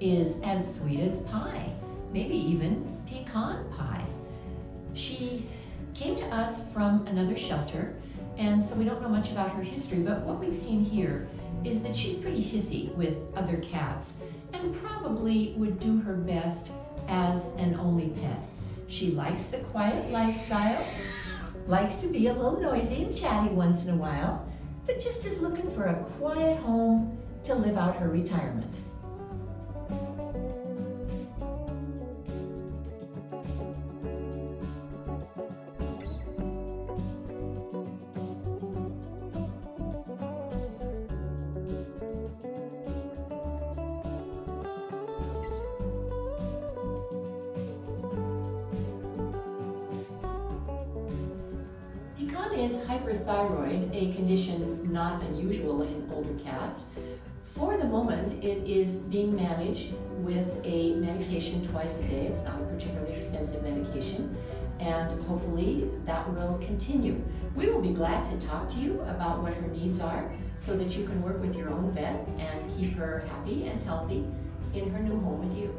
is as sweet as pie, maybe even pecan pie. She came to us from another shelter, and so we don't know much about her history, but what we've seen here is that she's pretty hissy with other cats and probably would do her best as an only pet. She likes the quiet lifestyle, likes to be a little noisy and chatty once in a while, but just is looking for a quiet home to live out her retirement. Is hyperthyroid, a condition not unusual in older cats. For the moment, it is being managed with a medication twice a day. It's not a particularly expensive medication, and hopefully that will continue. We will be glad to talk to you about what her needs are so that you can work with your own vet and keep her happy and healthy in her new home with you.